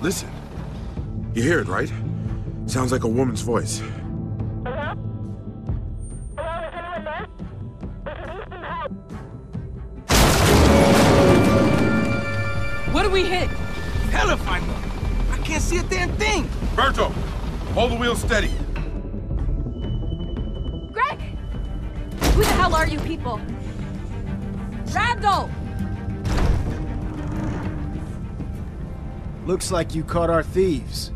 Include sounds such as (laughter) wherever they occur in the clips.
Listen. You hear it, right? Sounds like a woman's voice. Hello? Hello, is anyone there? We could use some help. What do we hit? Hell if I know. I can't see a damn thing. Berto, hold the wheel steady. Greg! Who the hell are you people? Randall! Looks like you caught our thieves.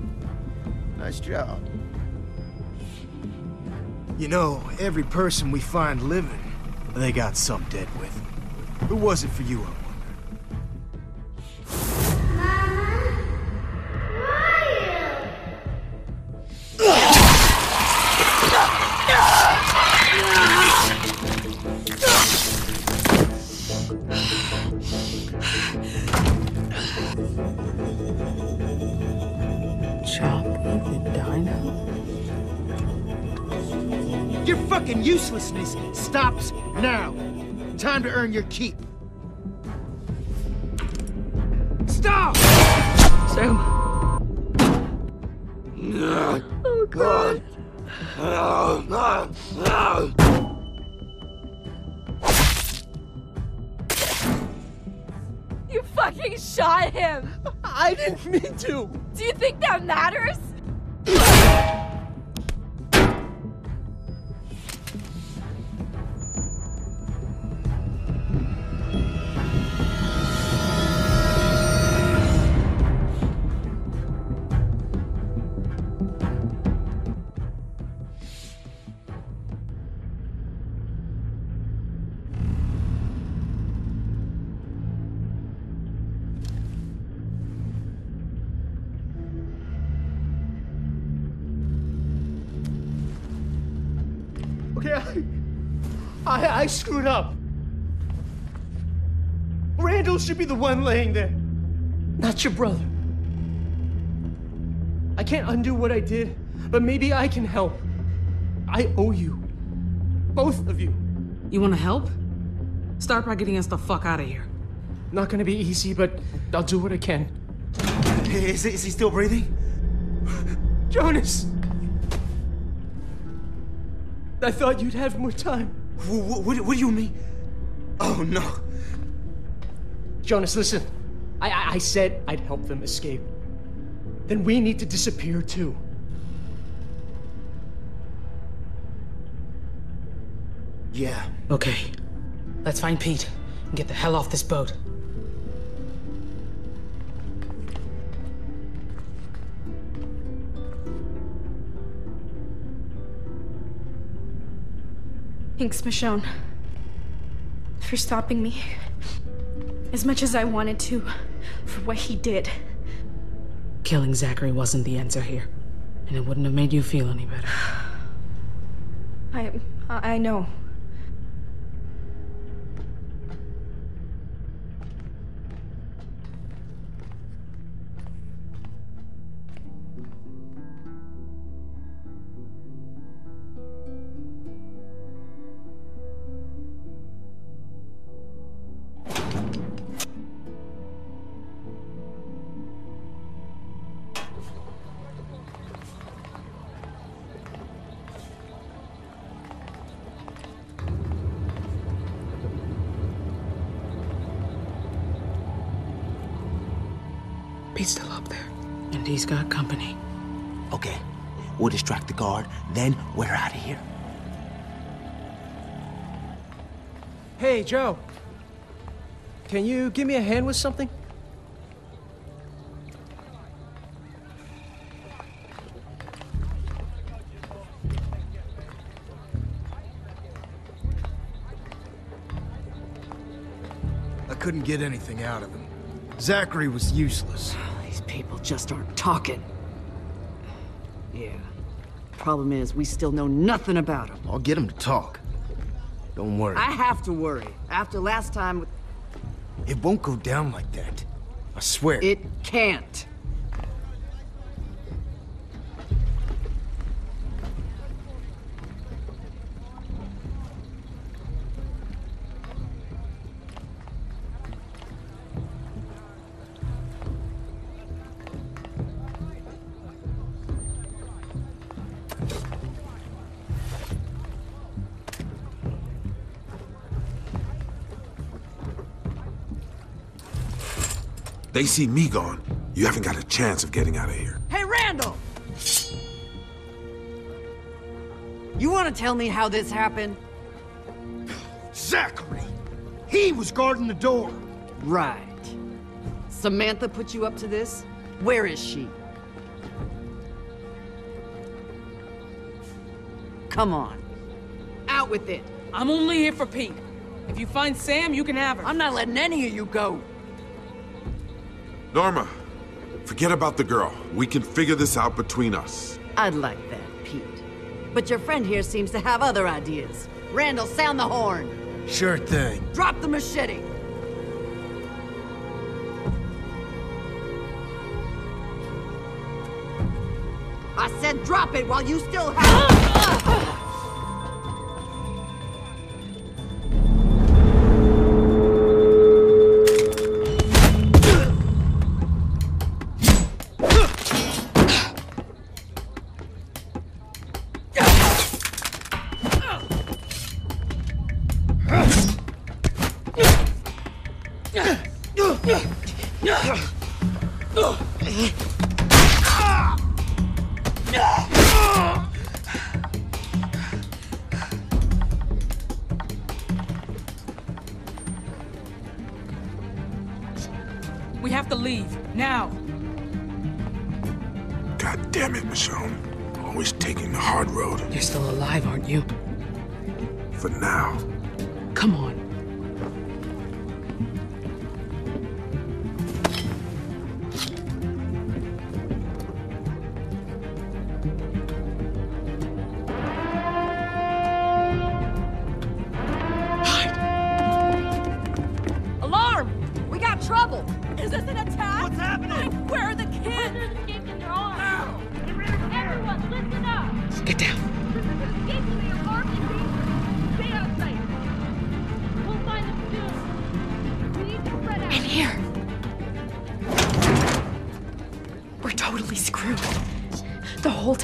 Nice job. You know, every person we find living, they got some dead with them. Who was it for you, earn your keep. Stop! Sam. Oh, oh, God. You fucking shot him! I didn't mean to. Do you think that matters? Should be the one laying there, not your brother. I can't undo what I did, but maybe I can help. I owe you. Both of you. You wanna help? Start by getting us the fuck out of here. Not gonna be easy, but I'll do what I can. Is, is he still breathing? Jonas! I thought you'd have more time. What, what, what do you mean? Oh no. Jonas, listen. I, I, I said I'd help them escape. Then we need to disappear too. Yeah. Okay. Let's find Pete and get the hell off this boat. Thanks, Michonne, for stopping me. As much as I wanted to, for what he did. Killing Zachary wasn't the answer here. And it wouldn't have made you feel any better. I, I know. Joe. Can you give me a hand with something? I couldn't get anything out of him. Zachary was useless. (sighs) These people just aren't talking. Yeah. Problem is, we still know nothing about him. I'll get him to talk. Don't worry. I have to worry. After last time, with- It won't go down like that. I swear. it can't. They see me gone. You haven't got a chance of getting out of here. Hey, Randall! You want to tell me how this happened? Zachary! He was guarding the door. Right. Samantha put you up to this? Where is she? Come on. Out with it. I'm only here for Pete. If you find Sam, you can have her. I'm not letting any of you go. Norma, forget about the girl. We can figure this out between us. I'd like that, Pete. But your friend here seems to have other ideas. Randall, sound the horn. Sure thing. Drop the machete. I said drop it while you still have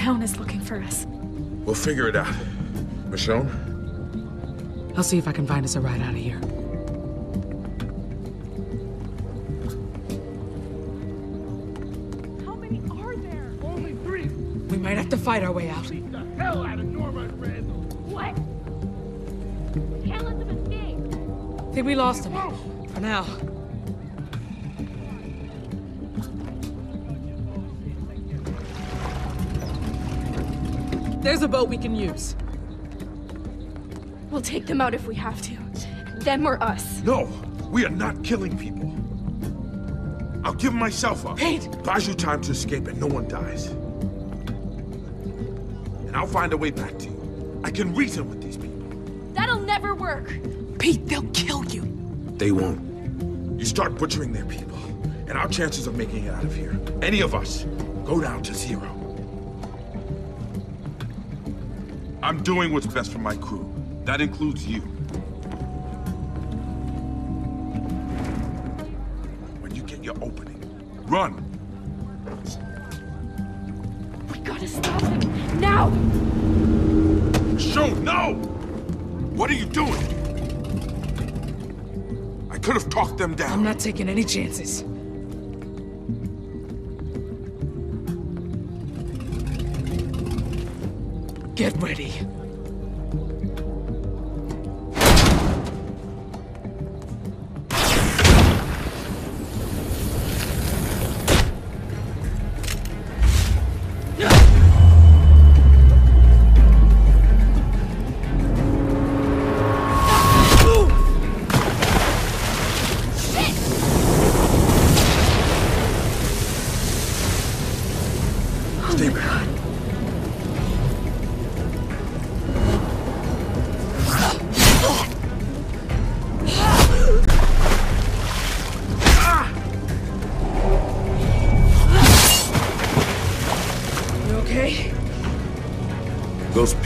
town is looking for us. We'll figure it out. Michonne? I'll see if I can find us a ride out of here. How many are there? Only three. We might have to fight our way out. Beat the hell out of Norma and Randall. What? We can't let them escape. Think we lost him. For now. There's a boat we can use. We'll take them out if we have to. Them or us. No, we are not killing people. I'll give myself up. Pete! Buys you time to escape and no one dies. And I'll find a way back to you. I can reason with these people. That'll never work. Pete, they'll kill you. They won't. You start butchering their people, and our chances of making it out of here, any of us, go down to zero. I'm doing what's best for my crew. That includes you. When you get your opening, run. We gotta stop him. Now! Show no! What are you doing? I could have talked them down. I'm not taking any chances. Get ready.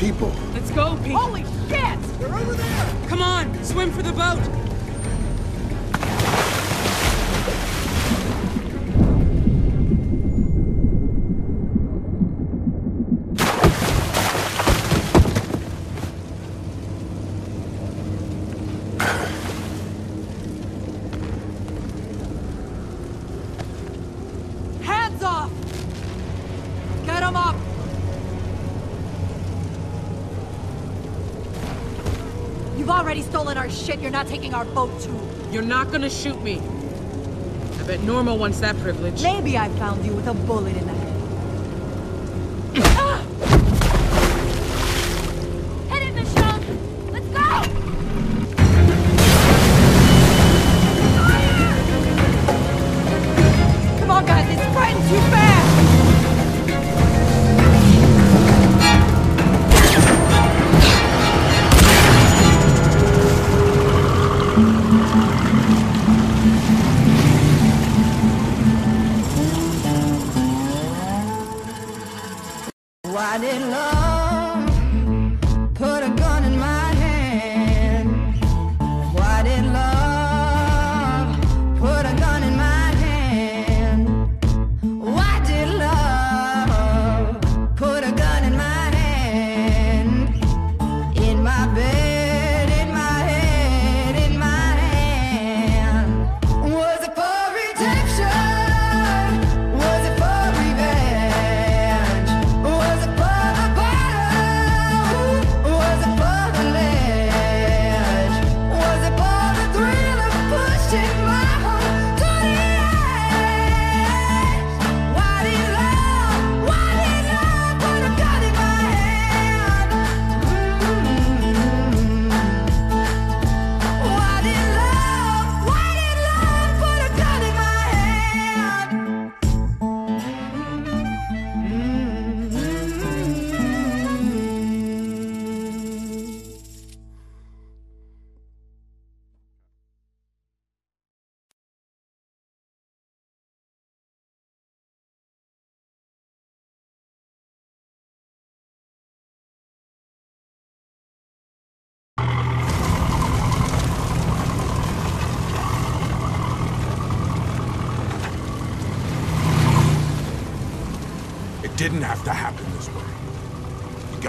People. Let's go, Pete. Holy shit! They're over there! Come on, swim for the boat! Shit. You're not taking our boat too. You're not gonna shoot me. I bet Norma wants that privilege. Maybe I found you with a bullet in the head.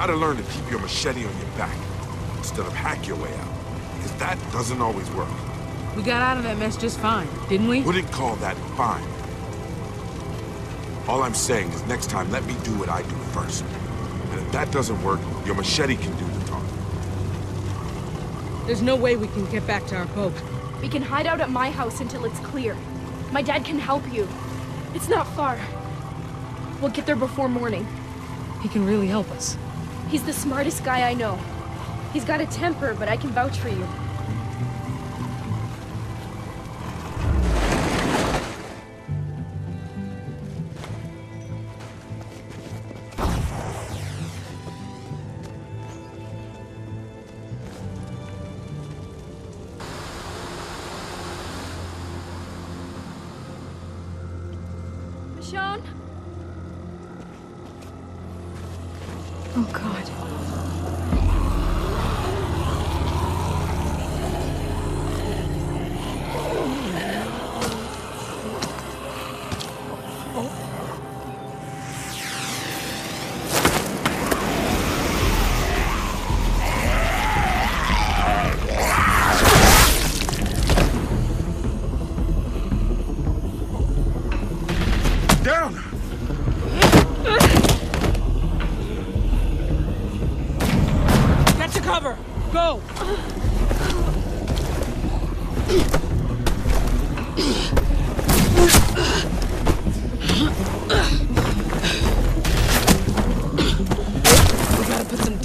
Gotta learn to keep your machete on your back instead of hack your way out. Because that doesn't always work. We got out of that mess just fine, didn't we? Wouldn't call that fine. All I'm saying is next time, let me do what I do first. And if that doesn't work, your machete can do the talking. There's no way we can get back to our boat. We can hide out at my house until it's clear. My dad can help you. It's not far. We'll get there before morning. He can really help us. He's the smartest guy I know. He's got a temper, but I can vouch for you.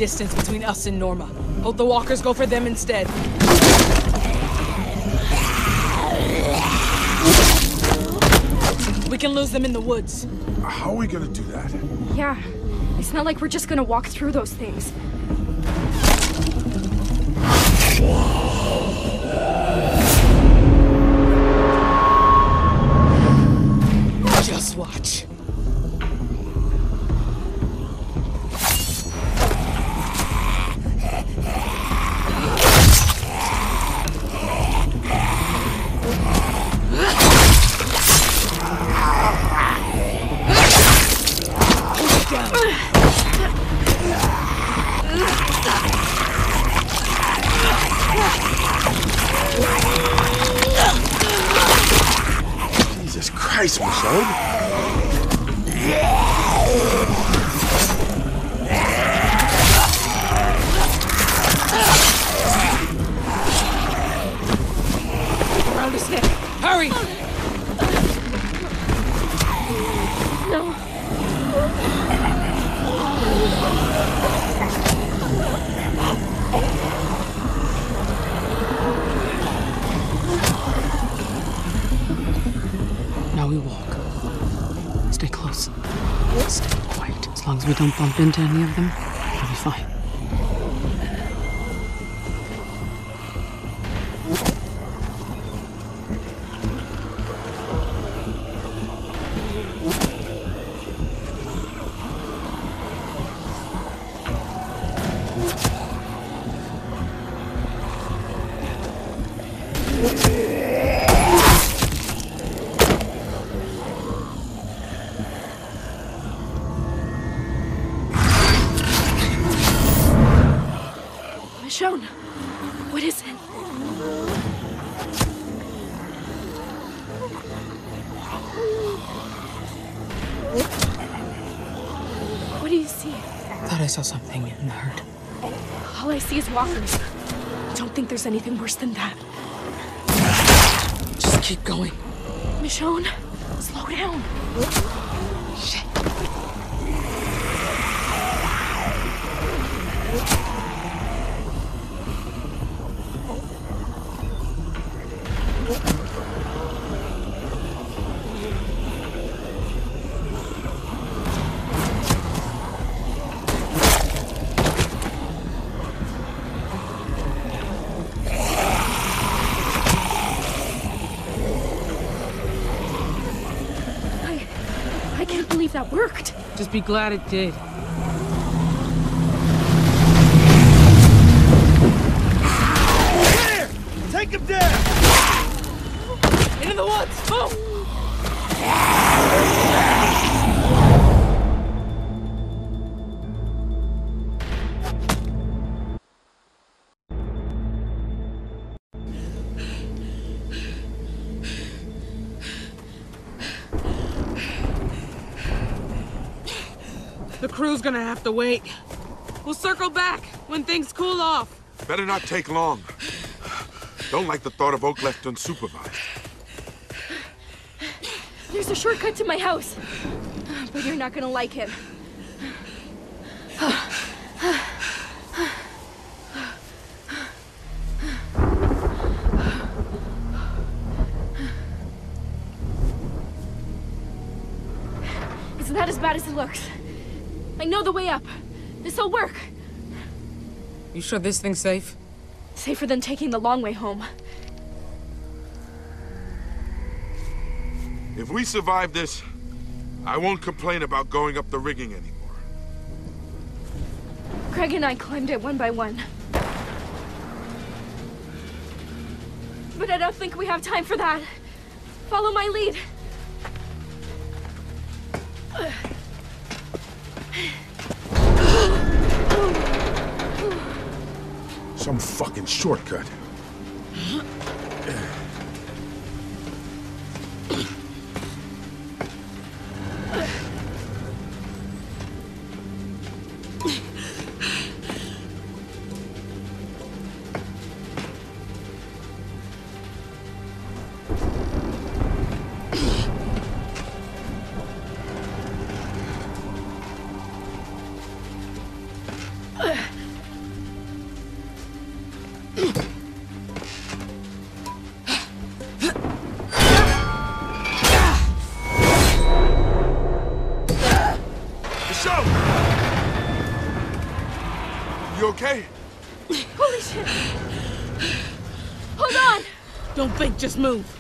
Distance between us and Norma. Hope the walkers go for them instead. We can lose them in the woods. How are we gonna do that? Yeah. It's not like we're just gonna walk through those things. Into any of them, All I walkers. Don't think there's anything worse than that. Just keep going. Michonne, slow down. Be glad it did. The gonna have to wait. We'll circle back when things cool off. Better not take long. Don't like the thought of Oak left unsupervised. There's a shortcut to my house. But you're not gonna like it. It's not as bad as it looks. I know the way up. This'll work. You sure this thing's safe? Safer than taking the long way home. If we survive this, I won't complain about going up the rigging anymore. Craig and I climbed it one by one. But I don't think we have time for that. Follow my lead. Some fucking shortcut. (gasps) (gasps) move.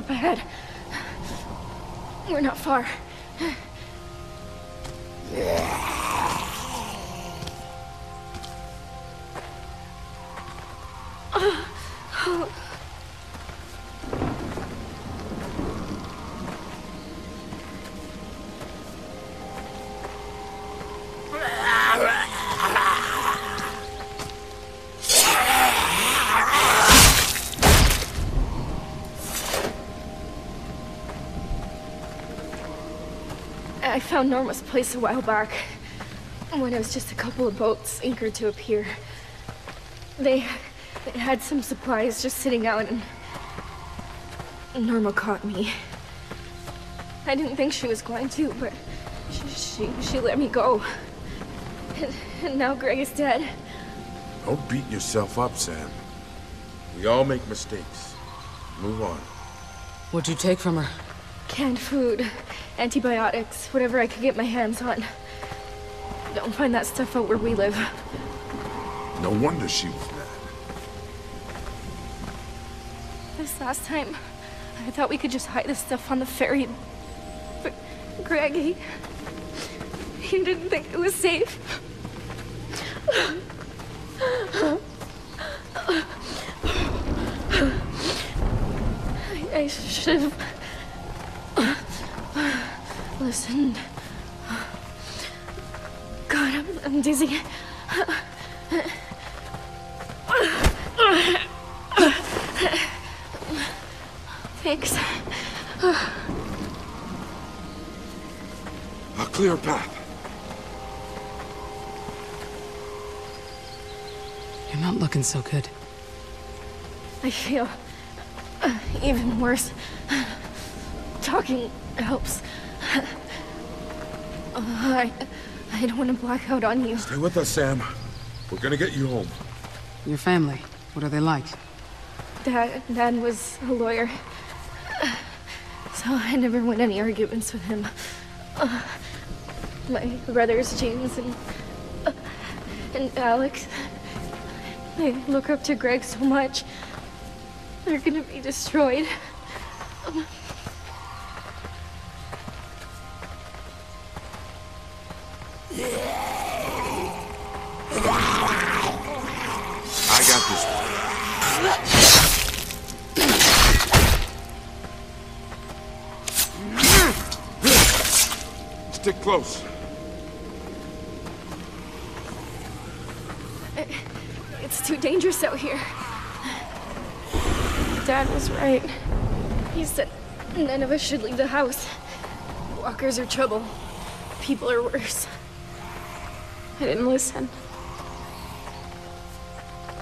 Up ahead. We're not far. I found Norma's place a while back, when it was just a couple of boats anchored to a pier. They, they had some supplies just sitting out, and Norma caught me. I didn't think she was going to, but she, she, she let me go. And, and now Greg is dead. Don't beat yourself up, Sam. We all make mistakes. Move on. What'd you take from her? Canned food, antibiotics, whatever I could get my hands on. Don't find that stuff out where we live. No wonder she was mad. This last time, I thought we could just hide this stuff on the ferry. But Greg, he, he didn't think it was safe. I, I should have listened. God, I'm, I'm dizzy. Thanks. A clear path. You're not looking so good. I feel uh, even worse. Talking helps. Uh, I, I don't want to black out on you. Stay with us, Sam. We're gonna get you home. Your family, what are they like? Dad, Dad was a lawyer, so I never won any arguments with him. Uh, my brothers, James and uh, and Alex, they look up to Greg so much. They're gonna be destroyed. I close. It's too dangerous out here. Dad was right. He said none of us should leave the house. Walkers are trouble. People are worse. I didn't listen.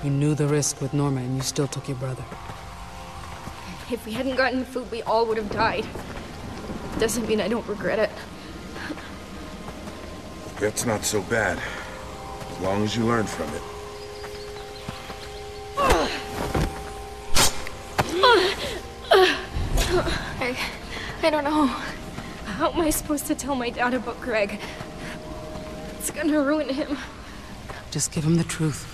You knew the risk with Norma and you still took your brother. If we hadn't gotten the food, we all would have died. Doesn't mean I don't regret it. That's not so bad. As long as you learn from it. I, I don't know. How am I supposed to tell my dad about Greg? It's gonna ruin him. Just give him the truth.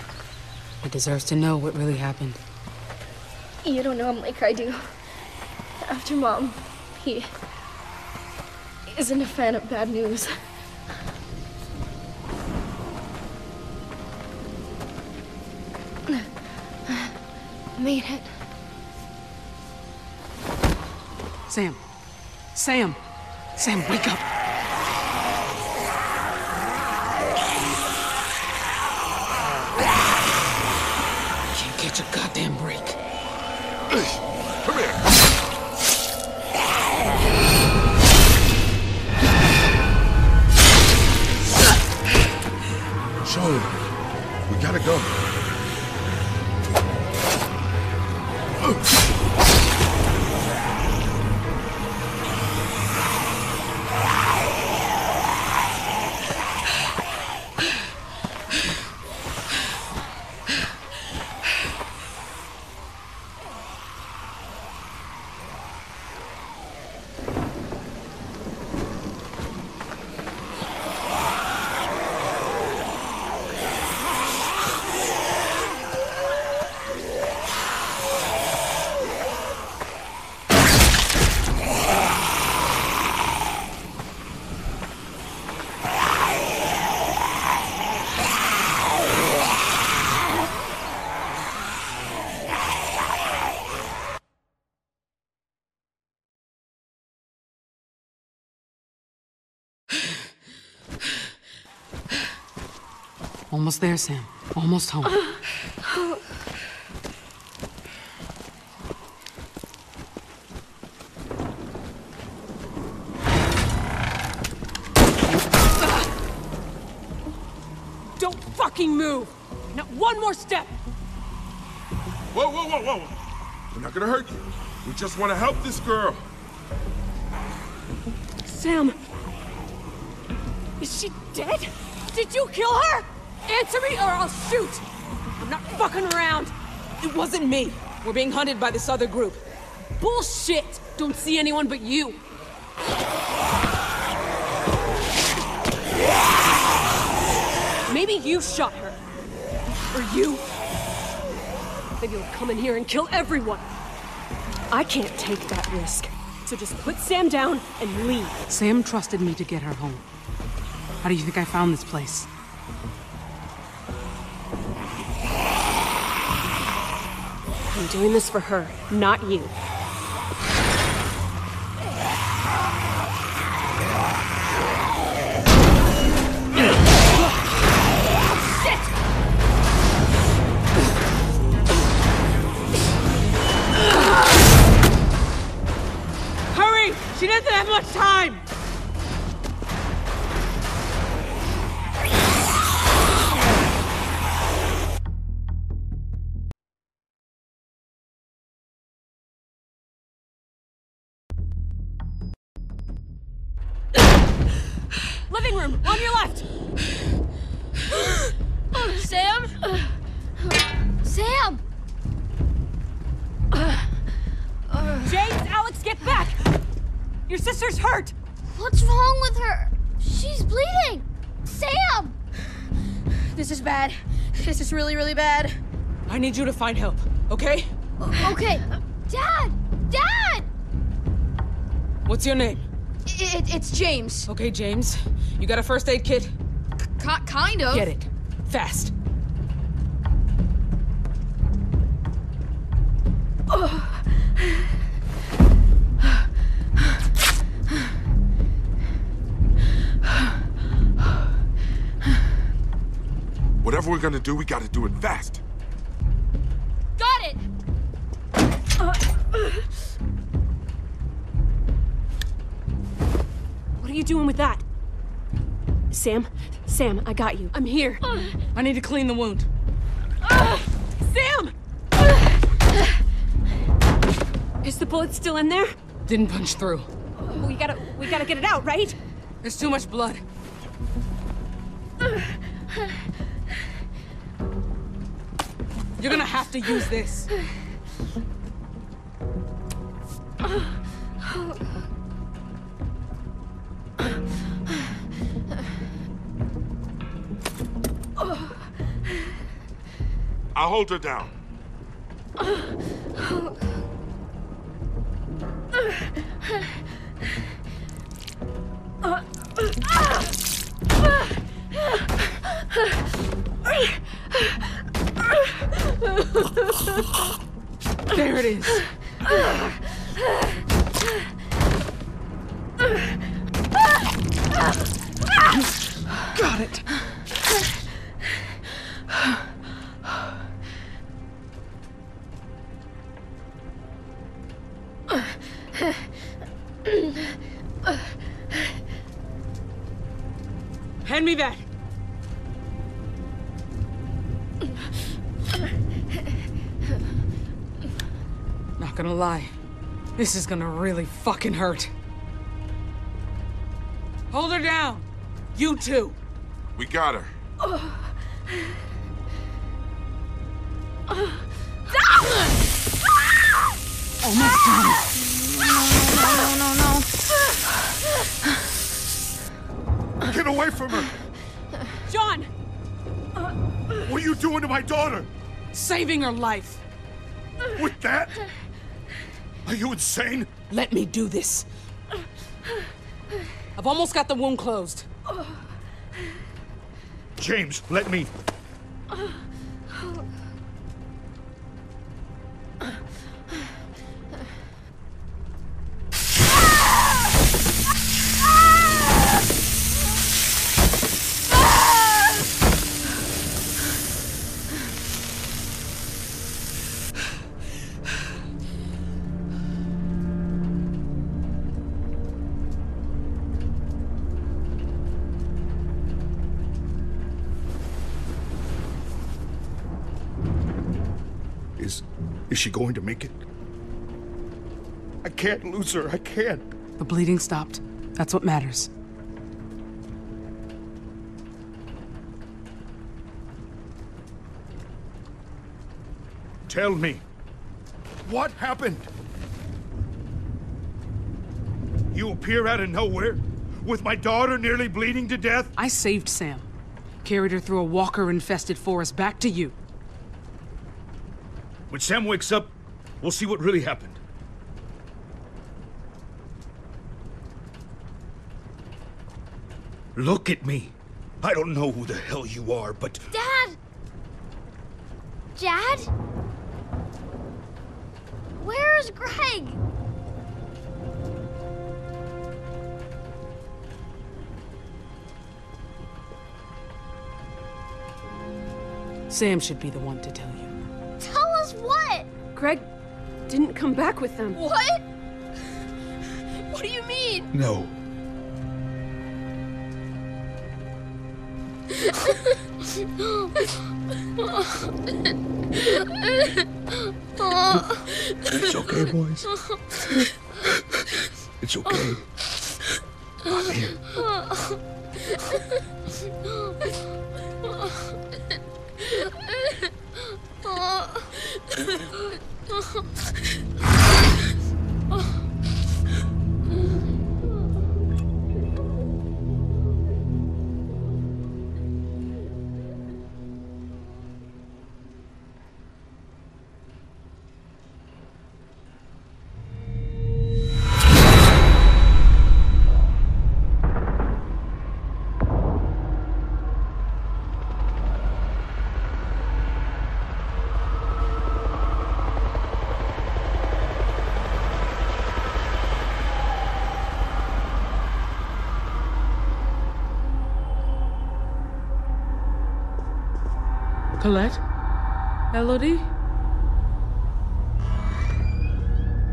He deserves to know what really happened. You don't know him like I do. After Mom, he isn't a fan of bad news. Made it. Sam. Sam. Sam, wake up. Can't catch a goddamn break. Come here. Joel, we gotta go. Almost there, Sam. Almost home. Don't fucking move! Not one more step! Whoa, whoa, whoa, whoa! We're not gonna hurt you. We just want to help this girl. Sam! Is she dead? Did you kill her? Answer me or I'll shoot! I'm not fucking around! It wasn't me. We're being hunted by this other group. Bullshit! Don't see anyone but you! Maybe you shot her. Or you. Maybe you'll come in here and kill everyone. I can't take that risk. So just put Sam down and leave. Sam trusted me to get her home. How do you think I found this place? I'm doing this for her, not you. Hurry! She doesn't have much time! Need you to find help, okay? Okay. Dad! Dad! What's your name? It, it's James. Okay, James. You got a first aid kit? Ki kind of. Get it. Fast. Whatever we're gonna do, we gotta do it fast. Doing with that? Sam? Sam, I got you. I'm here. I need to clean the wound. Sam! Is the bullet still in there? Didn't punch through. We gotta, we gotta get it out, right? There's too much blood. You're gonna have to use this. I'll hold her down. There it is. Got it. This is gonna really fucking hurt. Hold her down. You too. We got her. Oh. Oh. Almost done. No, no, no. Get away from her! John! What are you doing to my daughter? Saving her life. With that? Are you insane? Let me do this. I've almost got the wound closed. James, let me. She going to make it? I can't lose her. I can't. The bleeding stopped. That's what matters. Tell me. What happened? You appear out of nowhere with my daughter nearly bleeding to death? I saved Sam. Carried her through a walker infested forest back to you. When Sam wakes up, we'll see what really happened. Look at me. I don't know who the hell you are, but Dad! Dad? Where's Greg? Sam should be the one to tell you. Tell us what? Greg didn't come back with them. What? What do you mean? no. It's okay, boys. It's okay. I'm here. (laughs) 啊 Colette? Elodie?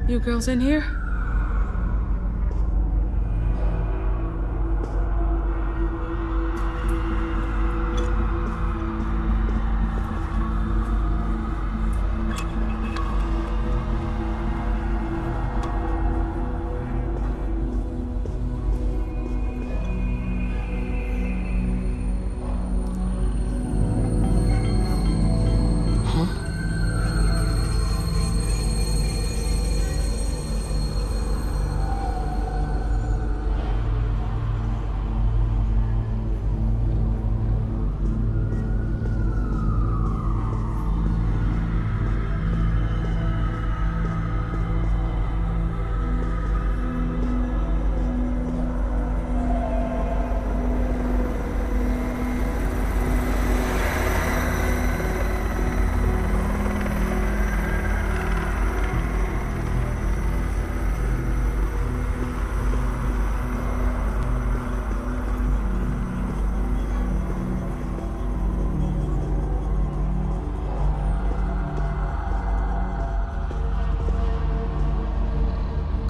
You girls in here?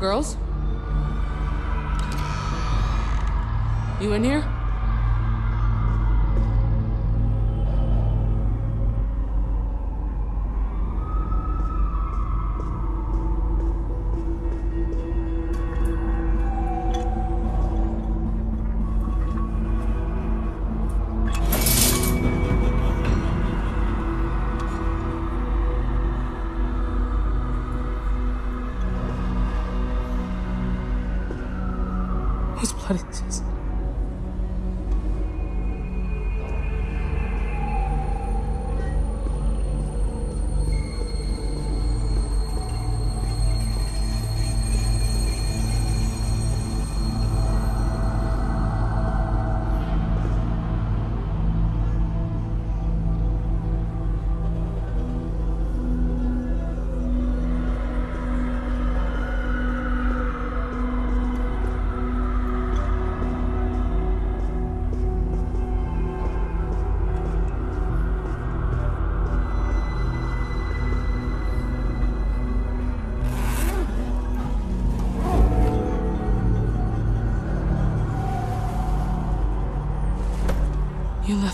Girls? You in here?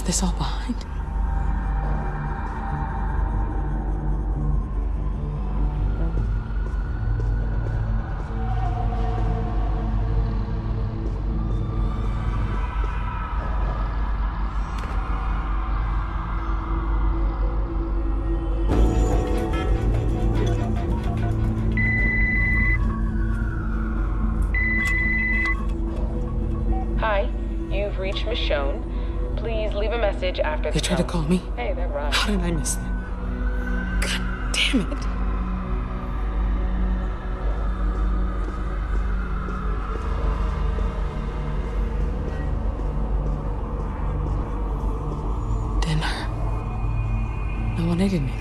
This all behind? Hi, you've reached Michonne. Please leave a message after the They tried to call me? Hey, they're right. How did I miss that? God damn it. Dinner. No one ate anything,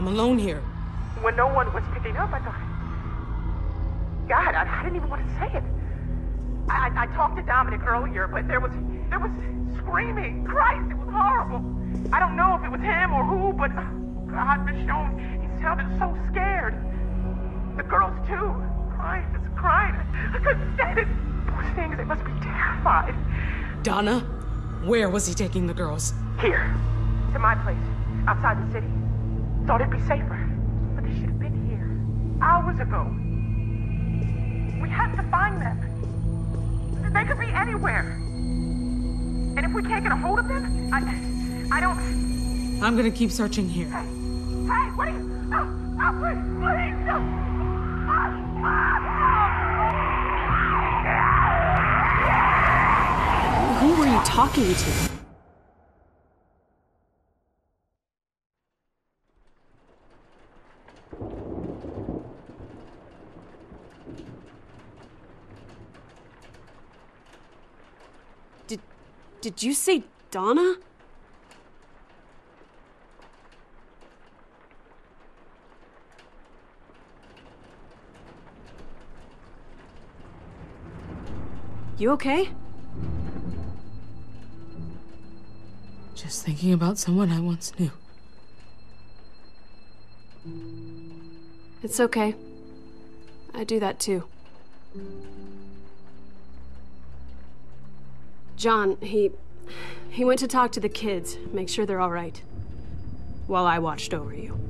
I'm alone here. When no one was picking up, I thought, God, I, I didn't even want to say it. I, I, I talked to Dominic earlier, but there was there was screaming. Christ, it was horrible. I don't know if it was him or who, but oh, God, Michonne, he sounded so scared. The girls too, crying, just crying. I couldn't stand it. Poor things, they must be terrified. Donna? Where was he taking the girls? Here, to my place, outside the city. Thought it'd be safer, but they should have been here hours ago. We have to find them. They could be anywhere. And if we can't get a hold of them, I, I don't. I'm gonna keep searching here. Hey, what are you? Please, please, no. Who were you talking to? Did did you say Donna? You okay? Just thinking about someone I once knew. It's okay. I do that too. John, he he went to talk to the kids, make sure they're all right. While I watched over you.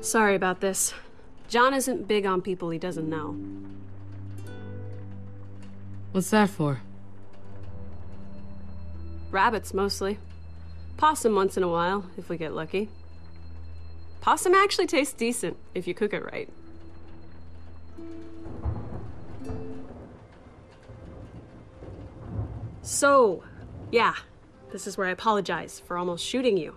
Sorry about this. John isn't big on people he doesn't know. What's that for? Rabbits, mostly. Possum once in a while, if we get lucky. Possum actually tastes decent, if you cook it right. So, yeah, this is where I apologize for almost shooting you.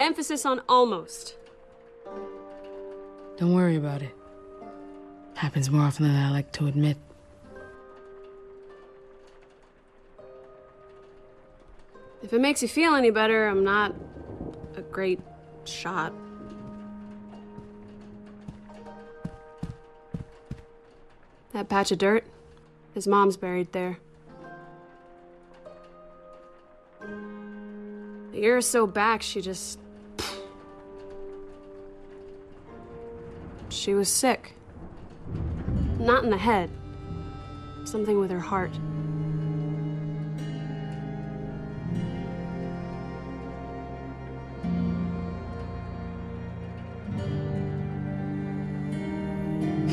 Emphasis on almost. Don't worry about it. Happens more often than I like to admit. If it makes you feel any better, I'm not a great shot. That patch of dirt, his mom's buried there. A year or so back, she just. She was sick. Not in the head, something with her heart.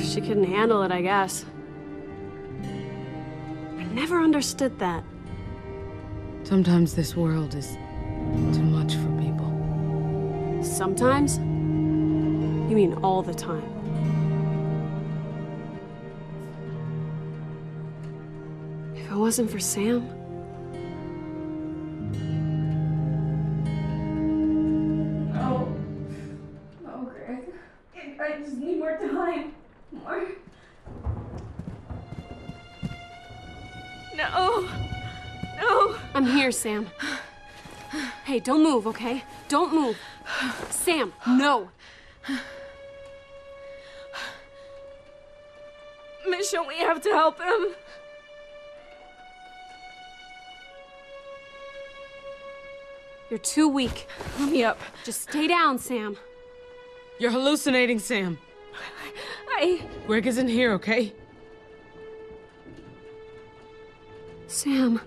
She couldn't handle it, I guess. Never understood that. Sometimes this world is too much for people. Sometimes? You mean all the time? If it wasn't for Sam. Sam. Hey, don't move, okay? Don't move. Sam, no. Michonne, we have to help him. You're too weak. Let me up. Just stay down, Sam. You're hallucinating, Sam. I. Greg isn't here, okay? Sam.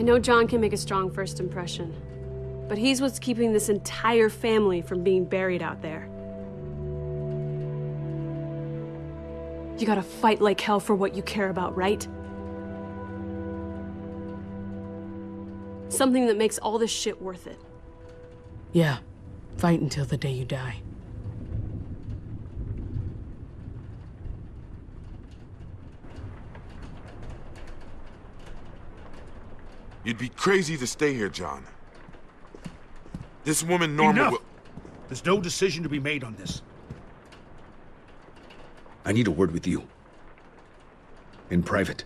I know John can make a strong first impression, but he's what's keeping this entire family from being buried out there. You gotta fight like hell for what you care about, right? Something that makes all this shit worth it. Yeah. Fight until the day you die. You'd be crazy to stay here, John. This woman, Norma, Enough! will... There's no decision to be made on this. I need a word with you. In private.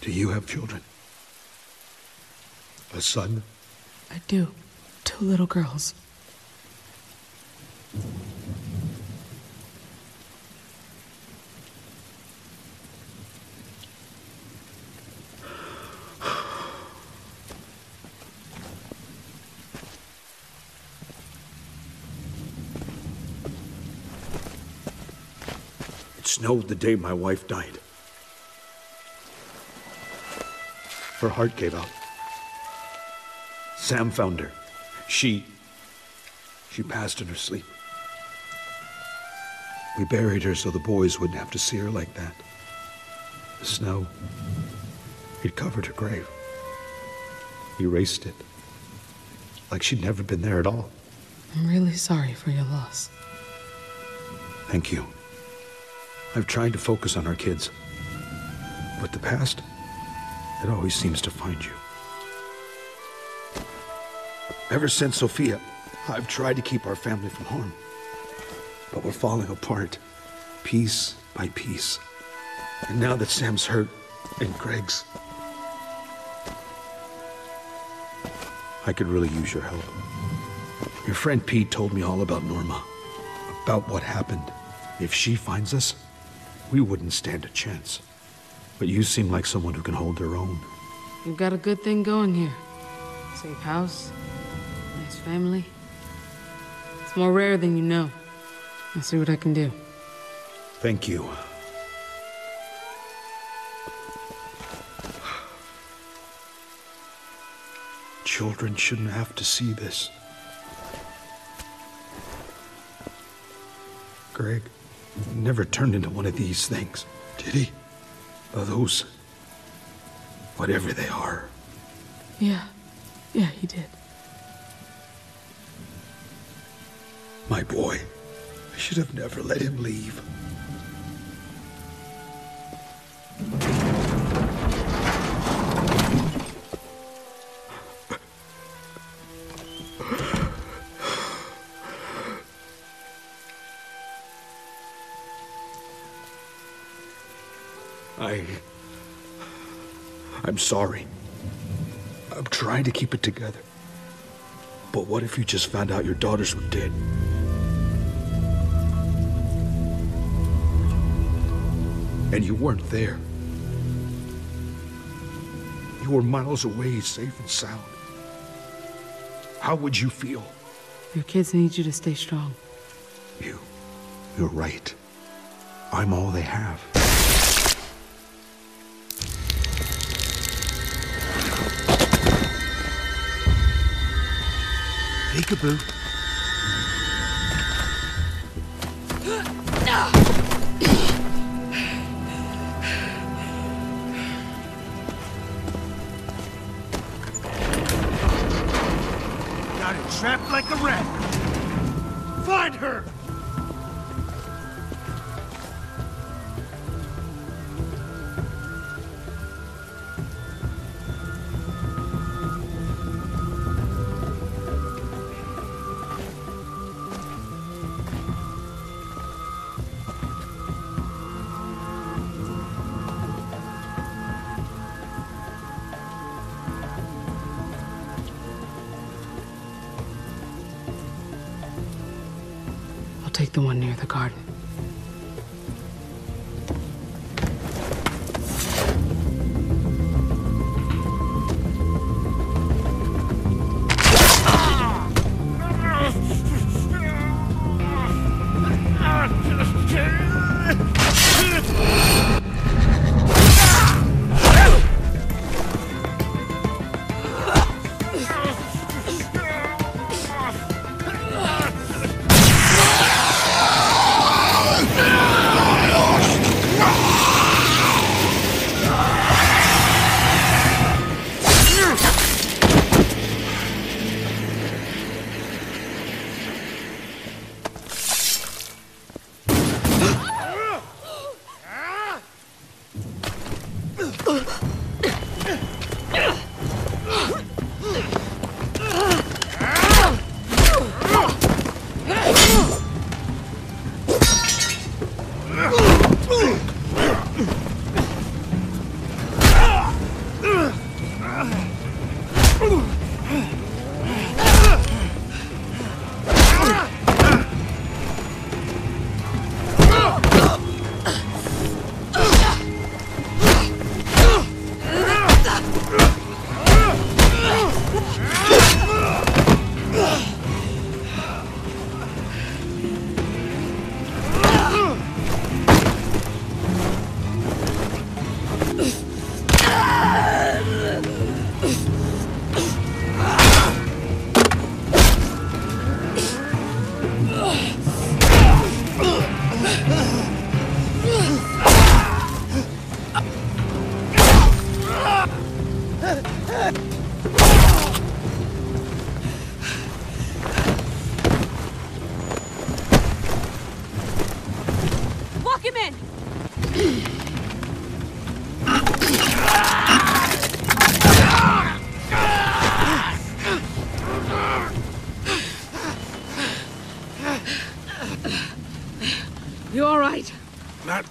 Do you have children? A son? I do. Two little girls. It snowed the day my wife died. Her heart gave out. Sam found her. She. She passed in her sleep. We buried her so the boys wouldn't have to see her like that. The snow. It covered her grave. Erased it. Like she'd never been there at all. I'm really sorry for your loss. Thank you. I've tried to focus on our kids. But the past, it always seems to find you. Ever since Sophia, I've tried to keep our family from harm. But we're falling apart, piece by piece. And now that Sam's hurt, and Greg's. I could really use your help. Your friend Pete told me all about Norma, about what happened. If she finds us, we wouldn't stand a chance. But you seem like someone who can hold their own. You've got a good thing going here. Safe house, nice family. It's more rare than you know. I'll see what I can do. Thank you. Children shouldn't have to see this. Greg never turned into one of these things, did he? Or those. whatever they are. Yeah. Yeah, he did. My boy. I should have never let him leave. I'm sorry. I'm trying to keep it together. But what if you just found out your daughters were dead? And you weren't there. You were miles away, safe and sound. How would you feel? Your kids need you to stay strong. You. You're right. I'm all they have. Peekaboo. Got it trapped like a rat. Find her!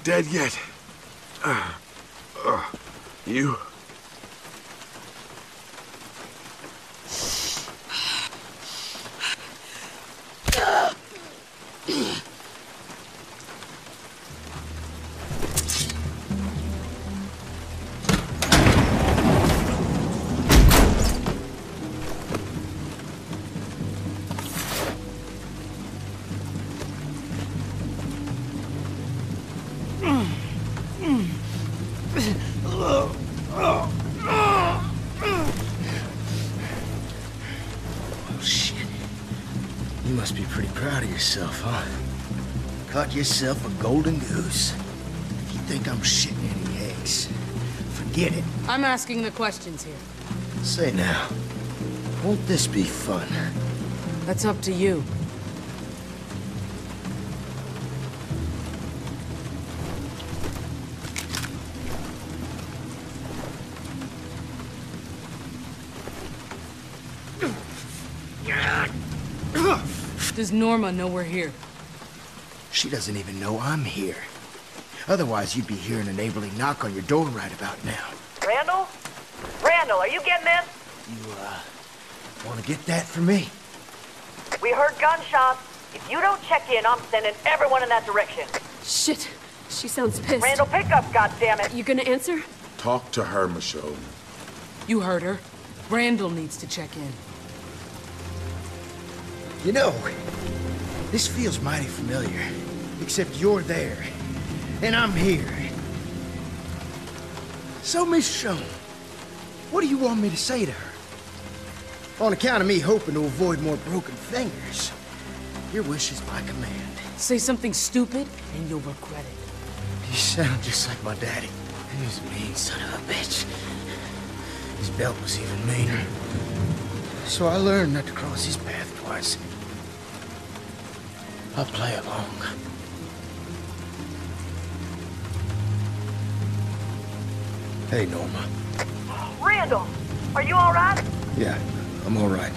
Dead yet. Uh, uh, you? Yourself a golden goose. If you think I'm shitting any eggs, forget it. I'm asking the questions here. Say now, won't this be fun? That's up to you. Does Norma know we're here? She doesn't even know I'm here. Otherwise, you'd be hearing a neighborly knock on your door right about now. Randall? Randall, are you getting this? You, uh, want to get that for me? We heard gunshots. If you don't check in, I'm sending everyone in that direction. Shit. She sounds pissed. Randall, pick up, goddammit. You gonna answer? Talk to her, Michonne. You heard her. Randall needs to check in. You know, this feels mighty familiar. Except you're there, and I'm here. So, Michonne, what do you want me to say to her? On account of me hoping to avoid more broken fingers, your wish is my command. Say something stupid, and you'll regret it. You sound just like my daddy. He was a mean son of a bitch. His belt was even meaner. So I learned not to cross his path twice. I'll play along. Hey, Norma. Randall, are you all right? Yeah, I'm all right.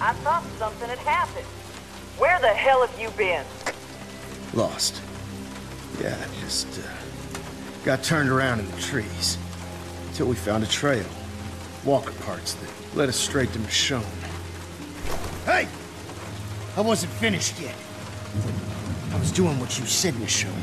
I thought something had happened. Where the hell have you been? Lost. Yeah, I just uh, got turned around in the trees until we found a trail. Walker parts that led us straight to Michonne. Hey! I wasn't finished yet. I was doing what you said, Michonne.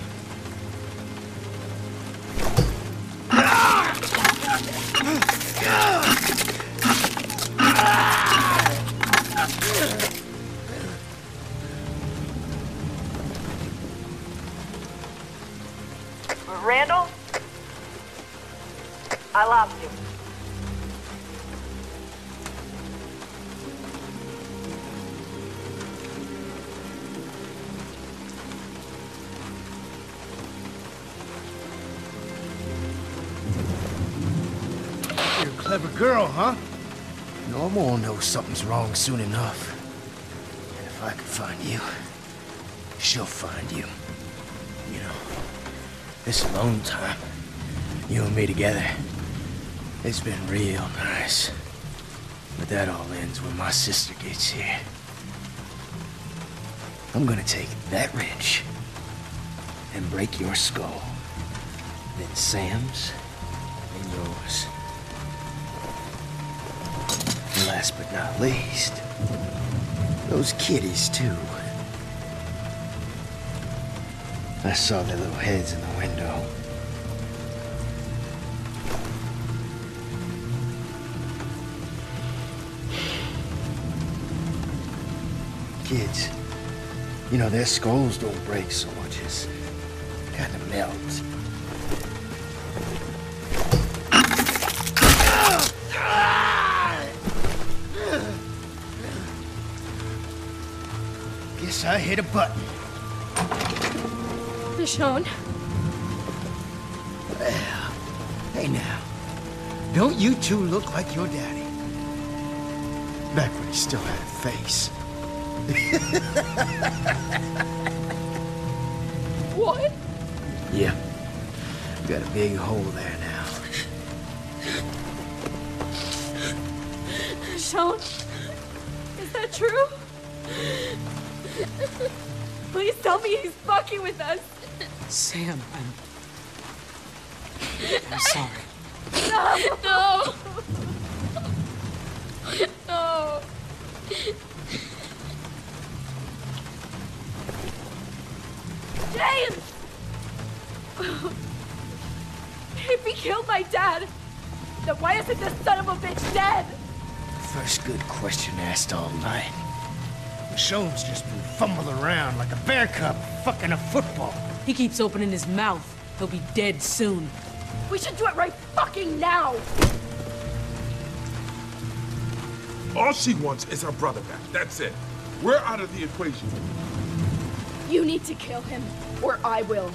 Something's wrong soon enough. And if I can find you, she'll find you. You know, this alone time, you and me together, it's been real nice. But that all ends when my sister gets here. I'm gonna take that wrench and break your skull. Then Sam's and yours. Last but not least, those kitties too. I saw their little heads in the window. Kids, you know, their skulls don't break so much as kind of melt. Guess I hit a button. Michonne. Well, hey now. Don't you two look like your daddy? Back when he still had a face. (laughs) What? Yeah. Got a big hole there Please tell me he's fucking with us. Sam, I'm. I'm (laughs) sorry. No! No! No! James! If he killed my dad, then why isn't this son of a bitch dead? First good question asked all night. Michonne's just been fumbling around like a bear cub fucking a football. He keeps opening his mouth. He'll be dead soon. We should do it right fucking now! All she wants is her brother back. That's it. We're out of the equation. You need to kill him, or I will.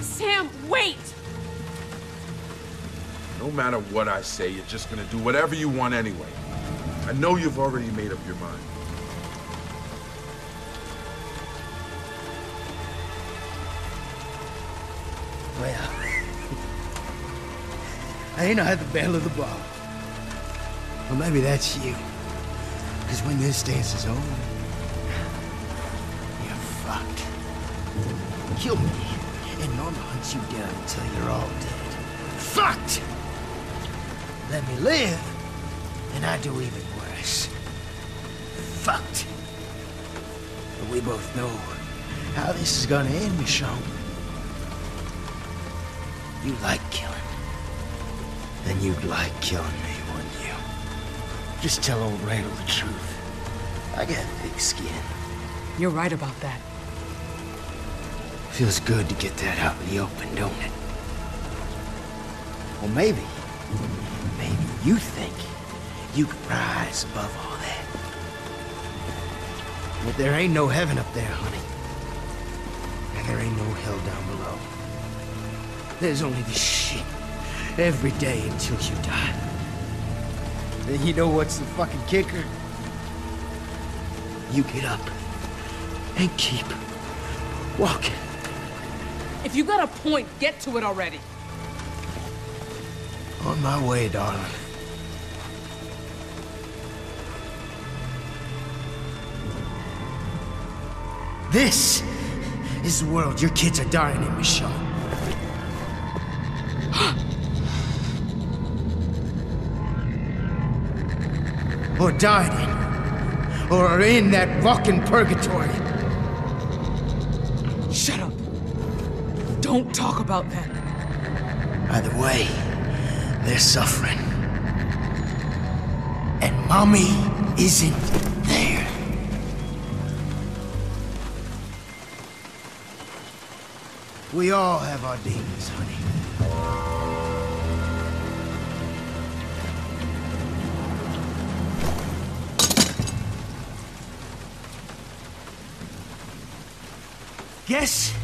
Sam, wait! No matter what I say, you're just gonna do whatever you want anyway. I know you've already made up your mind. Well, (laughs) I ain't had the belle of the ball. Well, maybe that's you. Because when this dance is over, you're fucked. Kill me, and Norma hunts you down until you're all dead. Fucked! Let me live, and I do even worse. Fucked. But we both know how this is gonna end, Michonne. You like killing. Then you'd like killing me, wouldn't you? Just tell old Randall the truth. I got thick skin. You're right about that. Feels good to get that out in the open, don't it? Well, maybe, maybe you think you can rise above all that. But there ain't no heaven up there, honey. And there ain't no hell down below. There's only this shit every day until you die. Then you know what's the fucking kicker? You get up and keep walking. If you got a point, get to it already. On my way, darling. This is the world your kids are dying in, Michonne. (gasps) or died in, or are in that fucking purgatory. Shut up. Don't talk about that. Either way, they're suffering. And mommy isn't there. We all have our demons, honey. Guess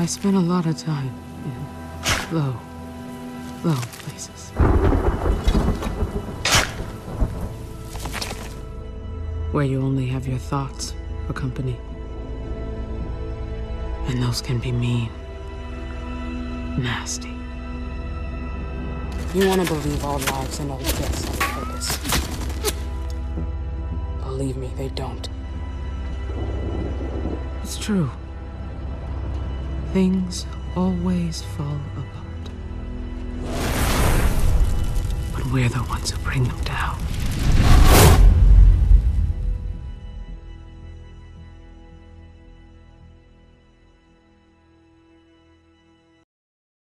I spent a lot of time in low, low places. Where you only have your thoughts for company. And those can be mean, nasty. You want to believe all lives and all deaths have a purpose. Believe me, they don't. It's true. Things always fall apart. But we're the ones who bring them down.